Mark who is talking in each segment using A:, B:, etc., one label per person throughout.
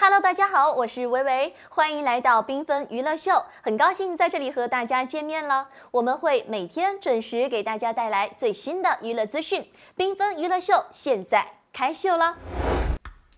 A: Hello，大家好，我是维维，欢迎来到缤纷娱乐秀，很高兴在这里和大家见面了。我们会每天准时给大家带来最新的娱乐资讯，缤纷娱乐秀现在开秀了。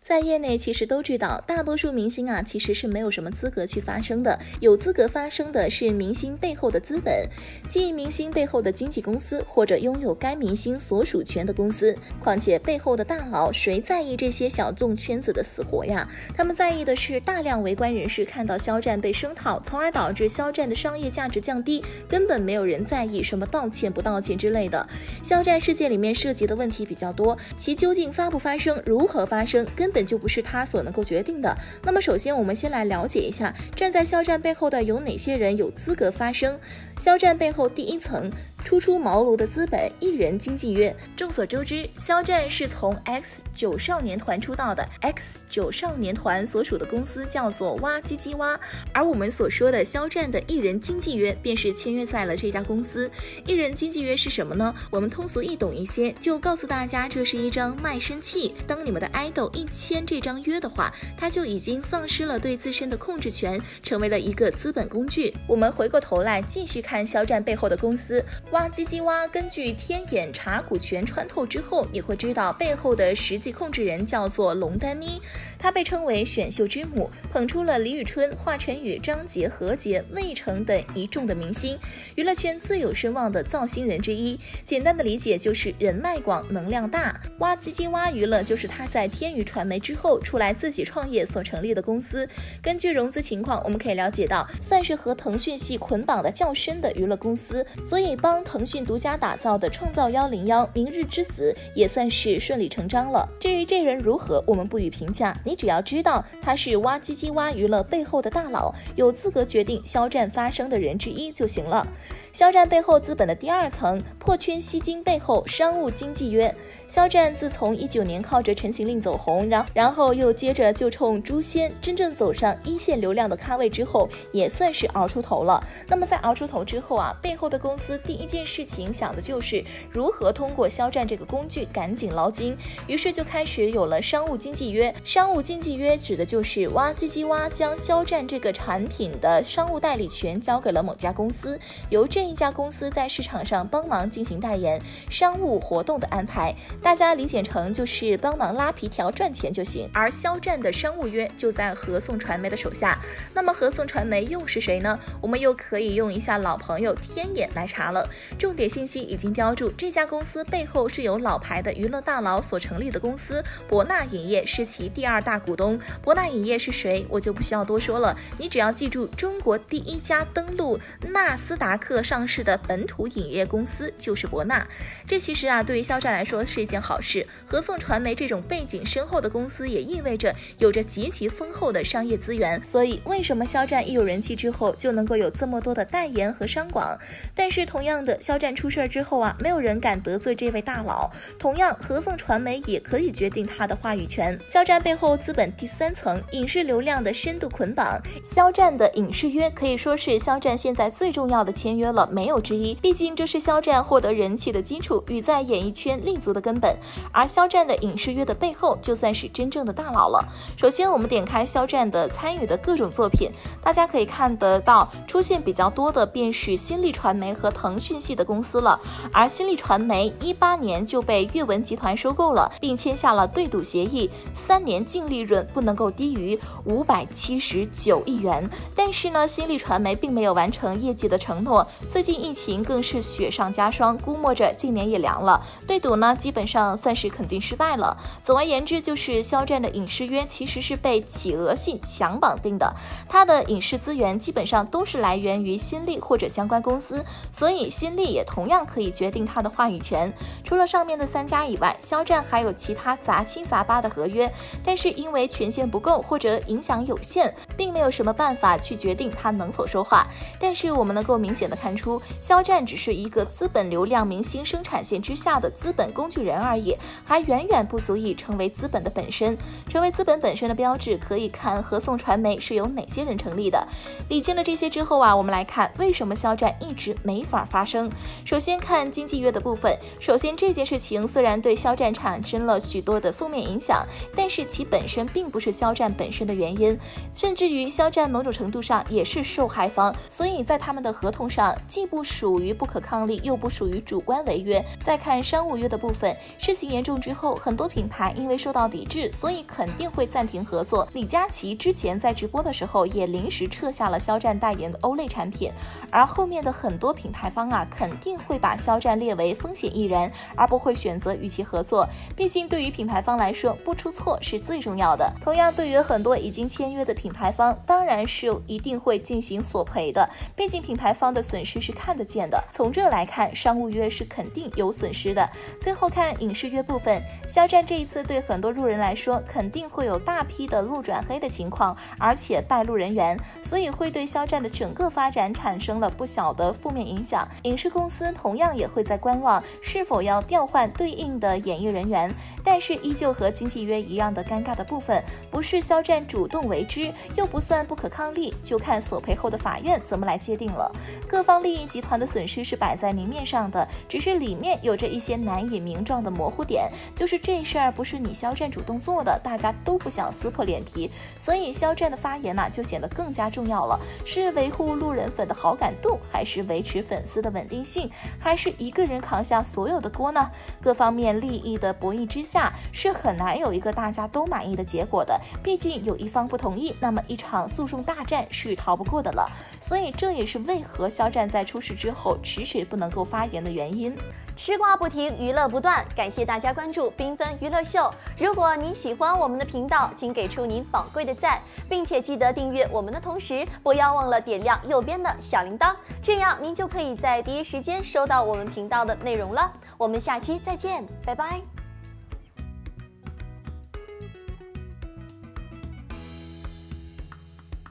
B: 在业内其实都知道，大多数明星啊其实是没有什么资格去发声的，有资格发声的是明星背后的资本，即明星背后的经纪公司或者拥有该明星所属权的公司。况且背后的大佬，谁在意这些小众圈子的死活呀？他们在意的是大量围观人士看到肖战被声讨，从而导致肖战的商业价值降低，根本没有人在意什么道歉不道歉之类的。肖战事件里面涉及的问题比较多，其究竟发不发生，如何发生，根。根本就不是他所能够决定的。那么，首先我们先来了解一下，站在肖战背后的有哪些人有资格发声？肖战背后第一层。初出茅庐的资本艺人经纪约。众所周知，肖战是从 X 九少年团出道的，X 九少年团所属的公司叫做哇唧唧哇，而我们所说的肖战的艺人经纪约，便是签约在了这家公司。艺人经纪约是什么呢？我们通俗易懂一些，就告诉大家，这是一张卖身契。当你们的爱豆一签这张约的话，他就已经丧失了对自身的控制权，成为了一个资本工具。我们回过头来继续看肖战背后的公司。哇唧唧哇！根据天眼查股权穿透之后，你会知道背后的实际控制人叫做龙丹妮，她被称为选秀之母，捧出了李宇春、华晨宇、张杰、何洁、魏晨等一众的明星，娱乐圈最有声望的造星人之一。简单的理解就是人脉广、能量大。哇唧唧哇娱乐就是他在天娱传媒之后出来自己创业所成立的公司。根据融资情况，我们可以了解到，算是和腾讯系捆绑的较深的娱乐公司，所以帮。腾讯独家打造的创造幺零幺明日之子也算是顺理成章了。至于这人如何，我们不予评价。你只要知道他是挖唧唧挖娱乐背后的大佬，有资格决定肖战发声的人之一就行了。肖战背后资本的第二层破圈吸金背后商务经纪约。肖战自从一九年靠着《陈情令》走红，然然后又接着就冲《诛仙》真正走上一线流量的咖位之后，也算是熬出头了。那么在熬出头之后啊，背后的公司第一件事情想的就是如何通过肖战这个工具赶紧捞金，于是就开始有了商务经纪约。商务经纪约指的就是哇唧唧哇将肖战这个产品的商务代理权交给了某家公司，由。这一家公司在市场上帮忙进行代言、商务活动的安排，大家理解成就是帮忙拉皮条赚钱就行。而肖战的商务约就在合颂传媒的手下。那么合颂传媒又是谁呢？我们又可以用一下老朋友天眼来查了。重点信息已经标注，这家公司背后是由老牌的娱乐大佬所成立的公司，博纳影业是其第二大股东。博纳影业是谁？我就不需要多说了，你只要记住，中国第一家登陆纳斯达克。上市的本土影业公司就是博纳，这其实啊，对于肖战来说是一件好事。合颂传媒这种背景深厚的公司，也意味着有着极其丰厚的商业资源。所以，为什么肖战一有人气之后，就能够有这么多的代言和商广？但是，同样的，肖战出事之后啊，没有人敢得罪这位大佬。同样，合颂传媒也可以决定他的话语权。肖战背后资本第三层影视流量的深度捆绑，肖战的影视约可以说是肖战现在最重要的签约了。没有之一，毕竟这是肖战获得人气的基础与在演艺圈立足的根本。而肖战的影视约的背后，就算是真正的大佬了。首先，我们点开肖战的参与的各种作品，大家可以看得到，出现比较多的便是新力传媒和腾讯系的公司了。而新力传媒一八年就被阅文集团收购了，并签下了对赌协议，三年净利润不能够低于五百七十九亿元。但是呢，新力传媒并没有完成业绩的承诺。最近疫情更是雪上加霜，估摸着今年也凉了。对赌呢，基本上算是肯定失败了。总而言之，就是肖战的影视约其实是被企鹅系强绑定的，他的影视资源基本上都是来源于新力或者相关公司，所以新力也同样可以决定他的话语权。除了上面的三家以外，肖战还有其他杂七杂八的合约，但是因为权限不够或者影响有限，并没有什么办法去决定他能否说话。但是我们能够明显的看出，肖战只是一个资本流量明星生产线之下的资本工具人而已，还远远不足以成为资本的本身。成为资本本身的标志，可以看合颂传媒是由哪些人成立的。理清了这些之后啊，我们来看为什么肖战一直没法发生。首先看经纪约的部分，首先这件事情虽然对肖战产生了许多的负面影响，但是其本身并不是肖战本身的原因，甚至于肖战某种程度上也是受害方，所以在他们的合同上既不属于不可抗力，又不属于主观违约。再看商务约的部分，事情严重之后，很多品牌因为受到抵制，所以肯定会暂停合作。李佳琦之前在直播的时候也临时撤下了肖战代言的欧类产品，而后面的很多品牌方啊，肯定会把肖战列为风险艺人，而不会选择与其合作。毕竟对于品牌方来说，不出错是最重要的。同样，对于很多已经签约的品牌方，当然是一定会进行索赔的。毕竟品牌方的损失是看得见的。从这来看，商务约是肯定有损失的。最后看影视约部分，肖战这一次对很多路人来说，肯定会有大批的路转黑的情况，而且败露人员，所以会对肖战的整个发展产生了不小的负面影响。影视公司同样也会在观望是否要调换对应的演艺人员，但是依旧和经纪约一样的尴尬的部分，不是肖战主动为之，又不算不可抗力，就看索赔后的法院怎么来界定了。各方利益集团的损失是摆在明面上的，只是里面有着一些难以名状的模糊点，就是这事儿不是你肖战主动做的，大家都不想撕破脸皮，所以肖战的发言呢就显得更加重要了。是维护路人粉的好感度，还是维持粉丝的稳稳定性，还是一个人扛下所有的锅呢？各方面利益的博弈之下，是很难有一个大家都满意的结果的。毕竟有一方不同意，那么一场诉讼大战是逃不过的了。所以这也是为何肖战在出事之后迟迟不能够发言的原因。
A: 吃瓜不停，娱乐不断，感谢大家关注缤纷娱乐秀。如果您喜欢我们的频道，请给出您宝贵的赞，并且记得订阅我们的同时，不要忘了点亮右边的小铃铛，这样您就可以在第一时间收到我们频道的内容了。我们下期再见，拜拜。